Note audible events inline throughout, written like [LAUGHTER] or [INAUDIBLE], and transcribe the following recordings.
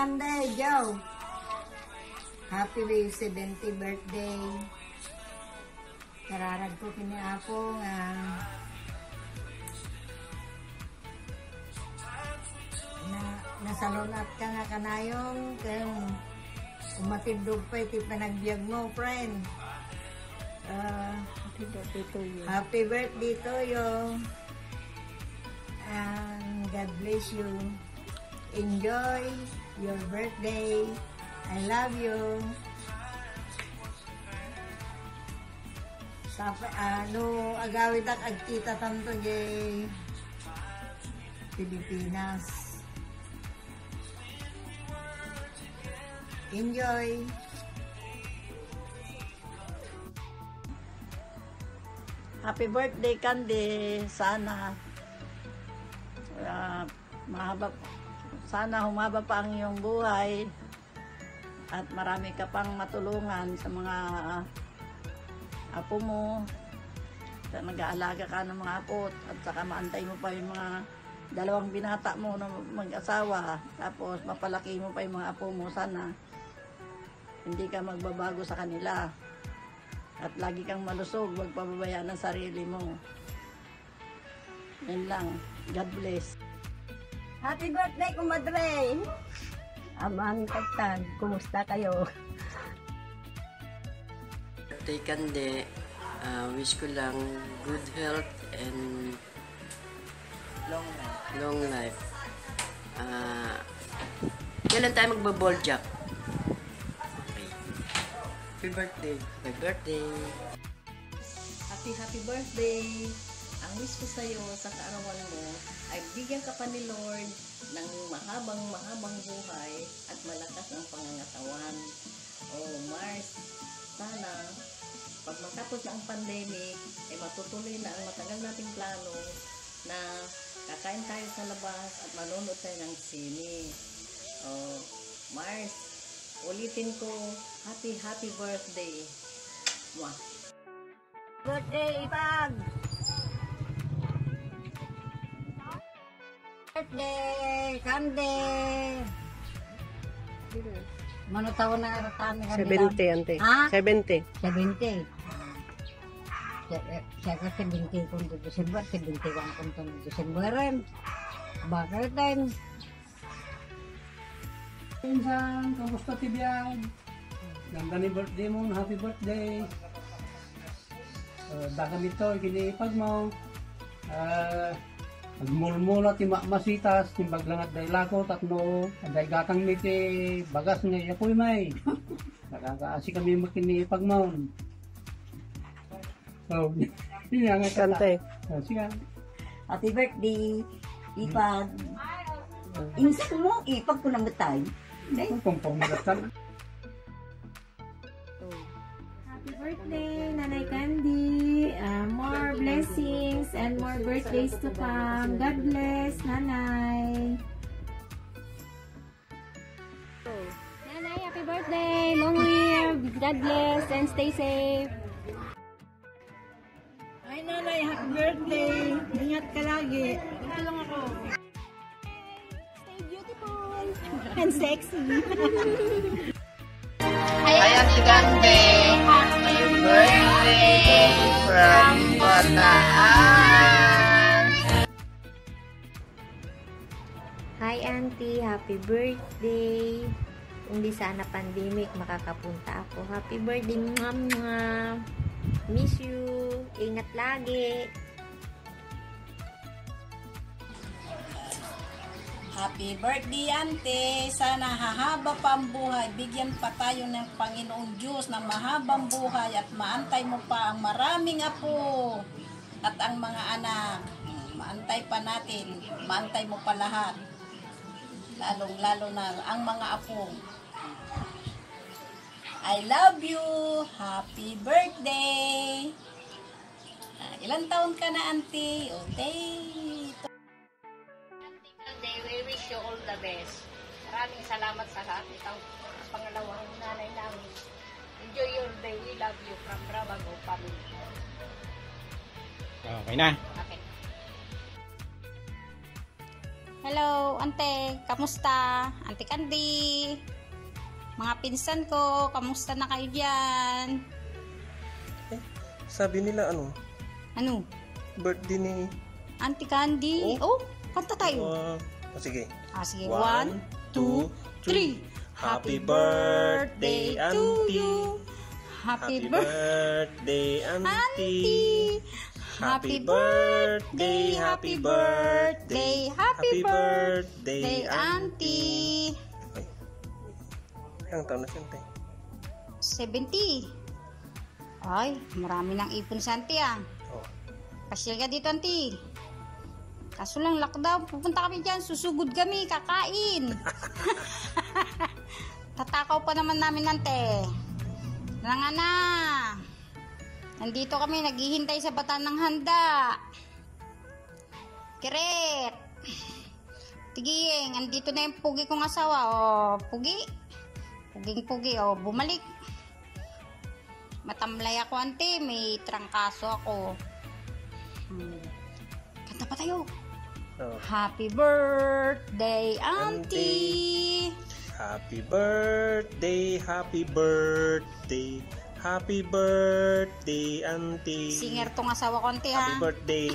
Sunday, Joe. Happy 70 birthday. Kararag ko kini ako nga na nasalunat ka nga kanayong kung umatindog pa iti panagbiag mo, friend. Ah, Happy birthday to you. Happy birthday to you. And God bless you. Enjoy your birthday. I love you. Sa ano agawid ak agkita tanto jay Pilipinas. Enjoy. Happy birthday, Candy. Sana ah, mahaba sana humaba pa ang iyong buhay at marami ka pang matulungan sa mga ah, apo mo sa nag-aalaga ka ng mga apo at saka maantay mo pa yung mga dalawang binata mo na mag-asawa tapos mapalaki mo pa yung mga apo mo sana hindi ka magbabago sa kanila at lagi kang malusog, huwag pababayaan ang sarili mo. Yan lang. God bless. Happy birthday, kumadre! Amang Tagtag, kumusta kayo? birthday Kande, uh, wish ko lang good health and long life. Long life. Uh, kailan tayo magba-ball jack? Okay. Happy birthday. Happy birthday. Happy happy birthday! Ang wish ko sa iyo sa kaarawan mo ay bigyan ka pa ni Lord ng mahabang mahabang buhay at malakas ang pangangatawan. Oh, Mars, sana pag matapos ang pandemic, ay matutuloy na ang matagal nating plano na kakain tayo sa labas at manonood tayo ng sine. Oh, Mars, ulitin ko, happy happy birthday. Mwah. Birthday, Ipag! Birthday, Kande! Mano taon na aratan ka 70, ante. Ha? 70. 70. Siya ka 70 kung to December, 71 kung to December rin. Bakit din? Pinsan, kamusta tibiyag? Ganda ni birthday mo, happy birthday. Uh, dagan ito, ikinipag mo. Uh, Agmulmula ti masitas, timbag lang at lako, tatno, aday gatang miti, bagas nga, yapoy may. [LAUGHS] Nakakaasi kami makinipag mo. So, [LAUGHS] yun nga nga Kante. Uh, siya. Happy birthday, Ipag. Insa mo, Ipag ko nang matay. Kung pumilatan. Happy birthday, Nanay Candy. Uh, blessings and more birthdays to come. God bless, Nanay. Nanay, happy birthday. Long live. God bless and stay safe. Ay, nanay, happy birthday! Ingat ka lagi. Dito lang ako. Stay beautiful and sexy. [LAUGHS] Ayan si Kande. Happy birthday from Bataan. Hi Auntie, happy birthday. Kung di sana pandemic, makakapunta ako. Happy birthday, mwah. Miss you. Ingat lagi. Happy birthday, Ante! Sana hahaba pa ang buhay. Bigyan pa tayo ng Panginoong Diyos ng mahabang buhay at maantay mo pa ang maraming apo at ang mga anak. Maantay pa natin. Maantay mo pa lahat. Lalong-lalo na ang mga apo. I love you! Happy birthday! Ah, ilan taon ka na? Okay. They we wish you all the best. Maraming salamat sa lahat. Ikaw, pangalawang nanay namin. Enjoy your day. We love you from Bravago family. Okay na. Okay. Hello, ante. Kamusta? Ante Candy. Mga pinsan ko, kamusta na kayo dyan? Sabi nila ano, Ano? birthday ni... Ante Candy? Oh, kanta tayo. Uh, oh, sige. Ah, sige. One, two, three. Happy birthday, Auntie. Happy Happy birthday, Auntie. Happy birthday, happy birthday, happy birthday, Day, Auntie. Ilang taon na siya, Auntie? 70. Ay, marami ng ipon sa auntie ah. Oh. Pasyal ka dito, auntie. Kaso lang, lockdown. Pupunta kami dyan. Susugod kami. Kakain. [LAUGHS] Tatakaw pa naman namin, ante. Nga na. Nandito kami. Naghihintay sa batan ng handa. Kiret. Tigiyeng. Andito na yung pugi kong asawa. O, pugi. Puging-pugi. O, bumalik. Matamlay ako, ante. May trangkaso ako. Hmm. Kanta pa tayo. Oh. Happy birthday, auntie. Happy birthday, happy birthday, happy birthday, Auntie. Singer tong asawa ko, auntie, ha? Happy birthday,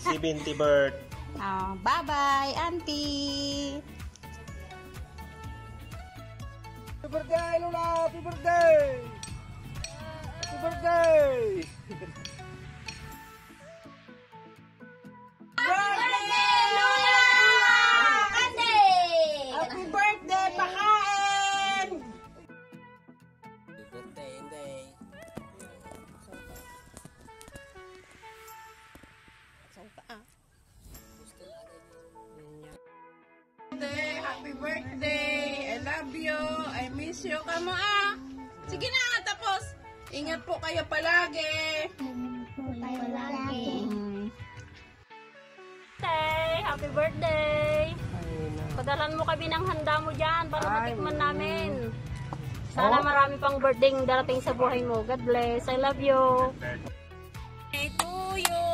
70 birth. Ah, bye-bye, auntie. Happy birthday, Lola! Happy birthday! Happy birthday! [LAUGHS] Happy ng handa mo dyan para matikman namin. Sana marami pang birthday darating sa buhay mo. God bless. I love you. Birthday to you.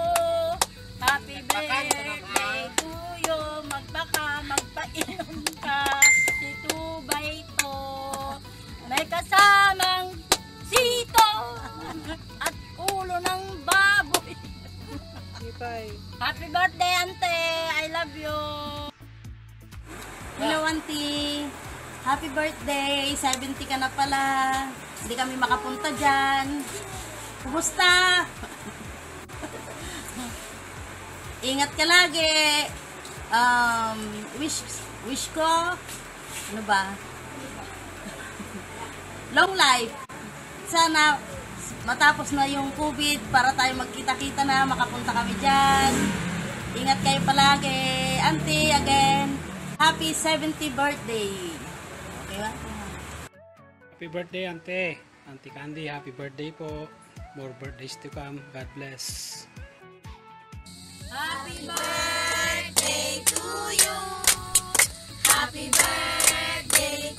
Happy birthday to you. Magbaka, magpainom ka. Si Tubay to. May kasamang sito at ulo ng baboy. Happy birthday, Ante! I love you! Hello, Auntie! Happy birthday! 70 ka na pala. Hindi kami makapunta dyan. Kumusta? [LAUGHS] Ingat ka lagi. Um, wish, wish ko, ano ba? [LAUGHS] Long life. Sana matapos na yung COVID para tayo magkita-kita na, makapunta kami dyan. Ingat kayo palagi. Auntie, again, happy 70 birthday. Okay ba? Happy birthday, Ante. Auntie Candy, happy birthday po. More birthdays to come. God bless. Happy birthday to you. Happy birthday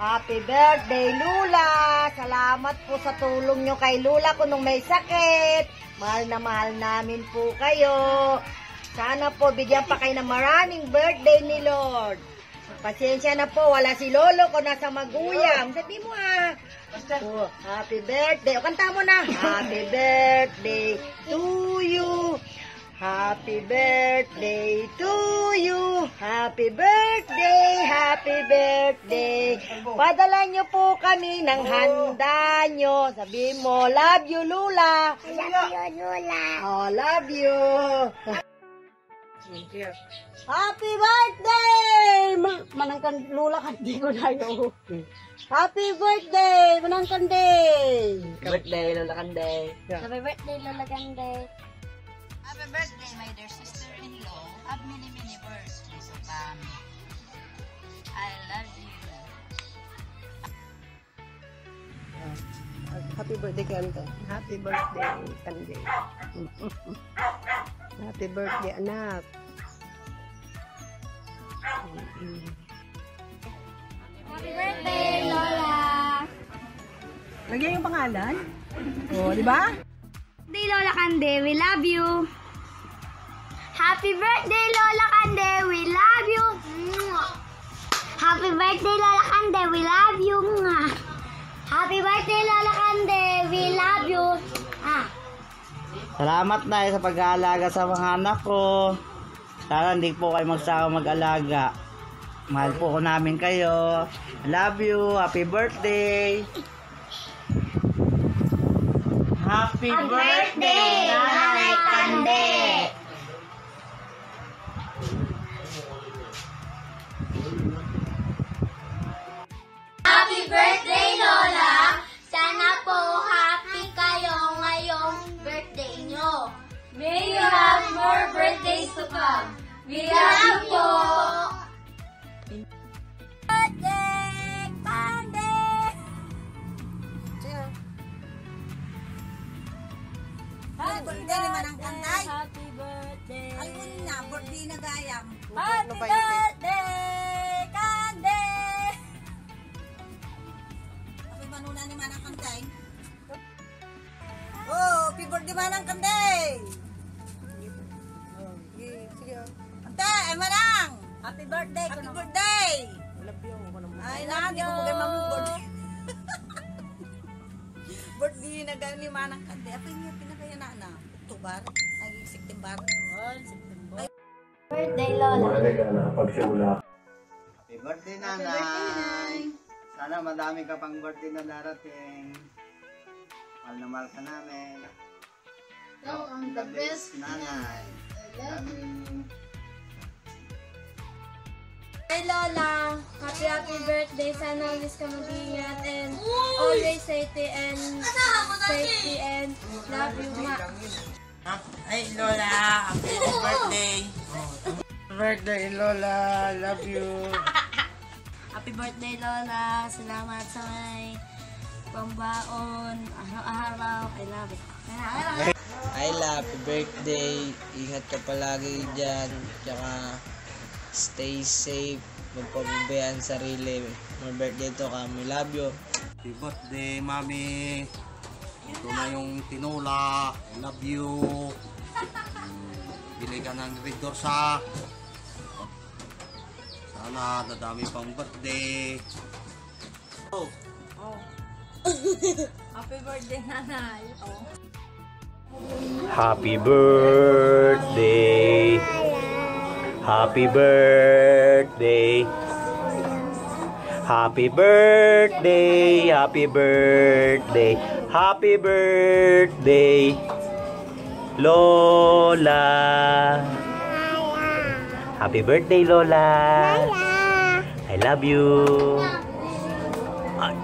Happy birthday, Lula! Salamat po sa tulong nyo kay Lula ko nung may sakit. Mahal na mahal namin po kayo. Sana po bigyan pa kayo ng maraming birthday ni Lord. Pasensya na po, wala si Lolo ko nasa maguyam. Sabi mo ah. Oh, happy birthday. O kanta mo na. Happy birthday to you. Happy birthday to you. Happy birthday, happy birthday. Padala nyo po kami ng handa nyo. Sabi mo, love you, Lula. Love you, Lula. Oh, love you. Happy birthday! Ma manangkan Lula kandi ko na yun. Happy birthday, manangkan day. Birthday, Lula Kanday. Happy birthday, Lola Gande. Happy birthday, my dear sister-in-law. Have many, many birthdays to come. I love you. Happy birthday, Kante. Happy birthday, Kante. [LAUGHS] Happy birthday, anak. Happy birthday, Lola! Lagyan yung pangalan. O, di ba? Birthday, Lola Kande, we love you! Happy birthday, Lola Kande, we love you! Happy birthday, Lola Kande, we love you! Happy birthday, Lola Kande, we love you! Ah. Salamat na sa pag-aalaga sa mga anak ko. Sana hindi po kayo magsawa mag-alaga. Mahal po ko namin kayo. Love you. Happy birthday. Happy, birthday, Nanay Kande! Happy birthday, Lola! Sana po happy kayo ngayong birthday nyo. May you have more birthdays to come. We love you! Birthday, Kande! Happy birthday naman ang kanday. Happy birthday! Na, birthday na gayam. Happy birthday, Manuna ni Manang Kanday. Oh, happy birthday Manang Kanday. Oh, sige. Ante, ay Manang. Happy birthday. Happy birthday. Ay, na, di ko magay mamong birthday. birthday na gano'n ni Manang Kanday. Apa niya pinakaya na na? Oktubar? Ay, September? Birthday, Lola! Happy birthday, nanay. Sana madami ka pang birthday na darating. Mahal na mahal ka namin. Ikaw ang the best, nanay. Love you. Hi Lola! Happy happy birthday! Sana always ka mag-ingat and always safety and safety and love you ma. Ay, Lola. Happy [LAUGHS] birthday. birthday, Lola. Love you. [LAUGHS] Happy birthday Lola! Salamat sa may pambaon, araw-araw. I love it. Ay, happy birthday. Ingat ka palagi dyan. Tsaka, stay safe. Magpababayaan sarili. May birthday to ka. We love you. Happy birthday, Mami. Ito na yung tinola. Love you. Bili ka ng Red Dorsa. Sana dadami pang birthday. Oh, [LAUGHS] Happy birthday, nanay. Oh. Happy birthday. Happy birthday. Happy birthday. Happy birthday. Happy birthday. Lola. Happy birthday, Lola. I love you. Ay,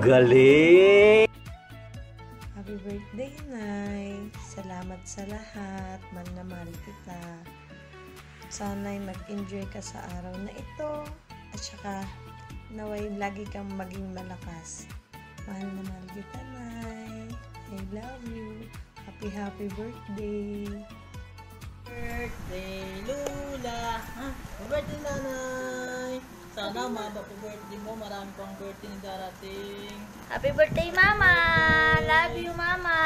galing. Happy birthday, Nay. Salamat sa lahat. Mahal na mahal kita. Sana'y mag-enjoy ka sa araw na ito. At saka, naway lagi kang maging malakas. Mahal na mahal kita, Nay. I love you. Happy, happy birthday. Birthday, Lula. Happy birthday, nanay. Sana umaba po birthday mo. Marami pang birthday na darating. Happy birthday, Mama! Love you, Mama!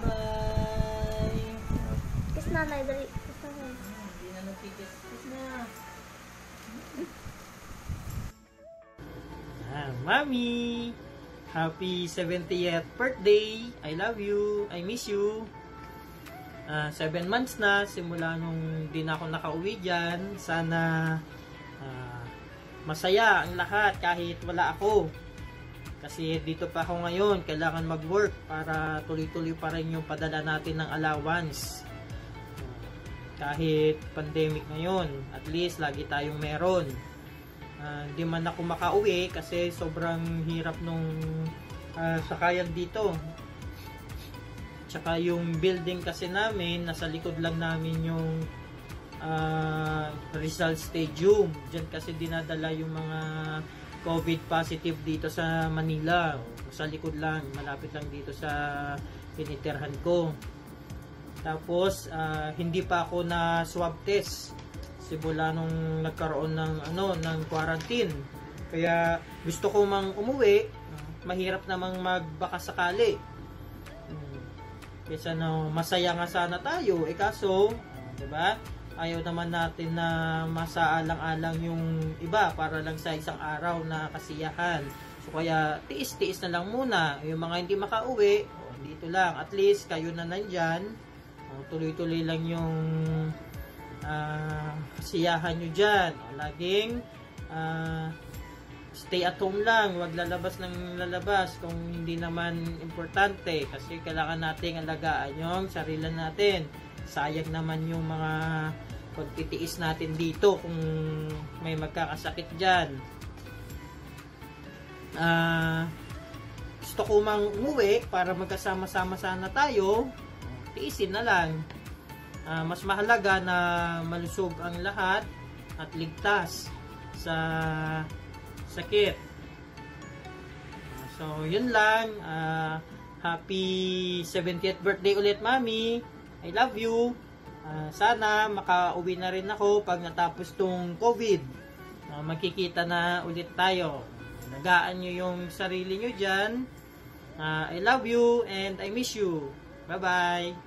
Bye! Kiss nanay, dali. Kiss nanay. Hindi na nagkikis. Kiss na. Ah, Mami! Happy 70th birthday! I love you! I miss you! Ah, seven months na simula nung di na ako nakauwi dyan. Sana ah, masaya ang lahat kahit wala ako. Kasi dito pa ako ngayon, kailangan mag-work para tuloy-tuloy pa rin yung padala natin ng allowance. Kahit pandemic ngayon, at least lagi tayong meron. Ah, Hindi man ako makauwi kasi sobrang hirap nung ah, sakayan dito. Tsaka yung building kasi namin, nasa likod lang namin yung ah, Rizal Stadium. Diyan kasi dinadala yung mga COVID positive dito sa Manila. Sa likod lang, malapit lang dito sa pinitirhan ko. Tapos, ah, hindi pa ako na swab test. simula nung nagkaroon ng ano ng quarantine. Kaya gusto ko mang umuwi, mahirap namang magbaka sakali. Hmm. Kesa no, masaya nga sana tayo, eh kaso, 'di ba? Ayaw naman natin na masaalang-alang yung iba para lang sa isang araw na kasiyahan. So kaya tiis-tiis na lang muna. Yung mga hindi makauwi, oh, dito lang. At least kayo na nandyan. Oh, tuloy-tuloy lang yung ah, kasiyahan nyo dyan. Oh, laging ah, stay at home lang. Huwag lalabas ng lalabas kung hindi naman importante. Kasi kailangan nating alagaan yung sarili natin. Sayang naman yung mga pagtitiis natin dito kung may magkakasakit dyan. Ah, gusto ko mang umuwi para magkasama-sama sana tayo. Tiisin na lang. Ah, mas mahalaga na malusog ang lahat at ligtas sa sakit. So, yun lang. Ah, happy 70th birthday ulit, Mami. I love you. Ah, sana makauwi na rin ako pag natapos tong COVID. Ah, magkikita na ulit tayo. Nagaan nyo yung sarili nyo dyan. Ah, I love you and I miss you. Bye-bye.